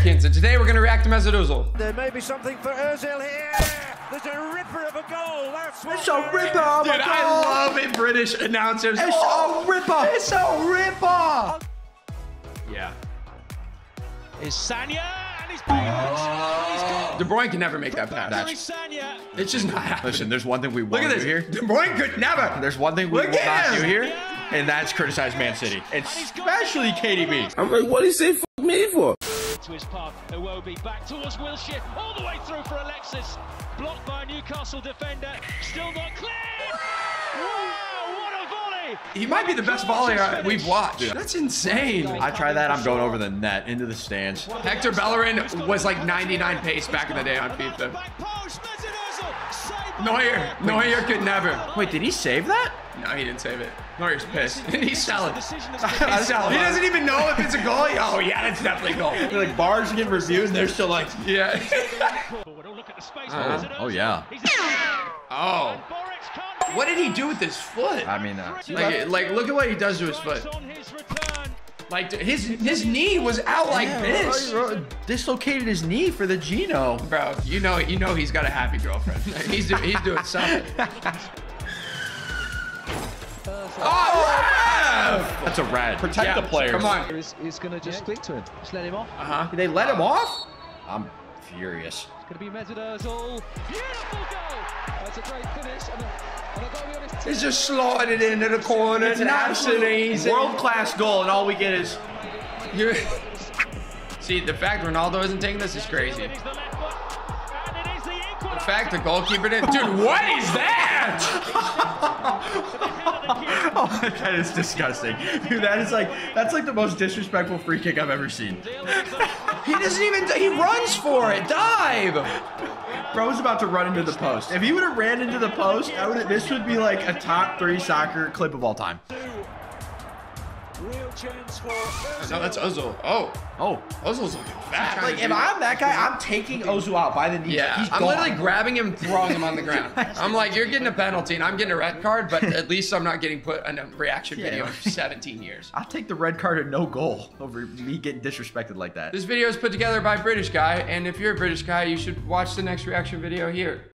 Americans, and today we're gonna react to Mesut Ozil. There may be something for Ozil here. There's a ripper of a goal. That's what It's a ripper of a Dude, I goal. love it, British announcers. It's Oh, a ripper. It's a ripper. yeah. is Sagna, and he's brilliant. He's De Bruyne can never make that pass. Barry Sagna. It's just not happening. Listen, there's one thing we Look won't at do this. here. De Bruyne could never. There's one thing we Look will at not him. do here, and that's criticize Man City, especially KDB. I'm like, what do you say f me for? To his path, Iwobi back towards Wilshere, all the way through for Alexis. Blocked by a Newcastle defender, still not clear. Wow, what a volley! He might be the best volleyer we've watched. That's insane. I try that, I'm going over the net into the stands. Hector Bellerin was like 99 pace back in the day on FIFA. Back post, Mesut Ozil, saved by Neuer, Neuer could never. Wait, did he save that? No, he didn't save it. Neuer's pissed. He's selling. Decision has He's selling. He doesn't even know if it's a goal. Oh yeah, that's definitely a goal. They're like bars getting reviewed, and they're still like, Yeah. Oh, look at the space. Uh-huh. Oh yeah. Oh. What did he do with his foot? I mean, uh, Like, like, look at what he does to his foot. his. Like, his his knee was out like this. dislocated his knee for the Gino. Bro, you know, you know he's got a happy girlfriend. He's do, he's doing something. That's a rad. Protect yeah. the players. Come on. He's, he's going to just stick to him. Just let him off. Uh huh. They let him off? I'm furious. It's going to be Mesut Ozil. Beautiful goal. That's a great finish. And, and I've got to be honest, He's just sliding into the corner. It's an nice and absolute easy. world class goal, and all we get is You're- See, the fact Ronaldo isn't taking this is crazy. It is the left foot, and it is the The equaliser. fact the goalkeeper didn't. Dude, what is that? that is disgusting, dude. That is like that's like the most disrespectful free kick I've ever seen. He doesn't even. He runs for it. Dive. Bro's about to run into the post. If he would have ran into the post, would. This would be like a top three soccer clip of all time. Real chance for Ozil. No, that's Ozil. Oh, Oh, Ozil's looking fat. like if I'm that guy, I'm taking Ozu out by the knee. Yeah, He's I'm gone. literally grabbing him, throwing him on the ground. I'm like, you're getting a penalty, and I'm getting a red card, but at least I'm not getting put in a reaction Yeah. video for 17 years. I'll take the red card and no goal over me getting disrespected like that. This video is put together by British Guy, and if you're a British guy, you should watch the next reaction video here.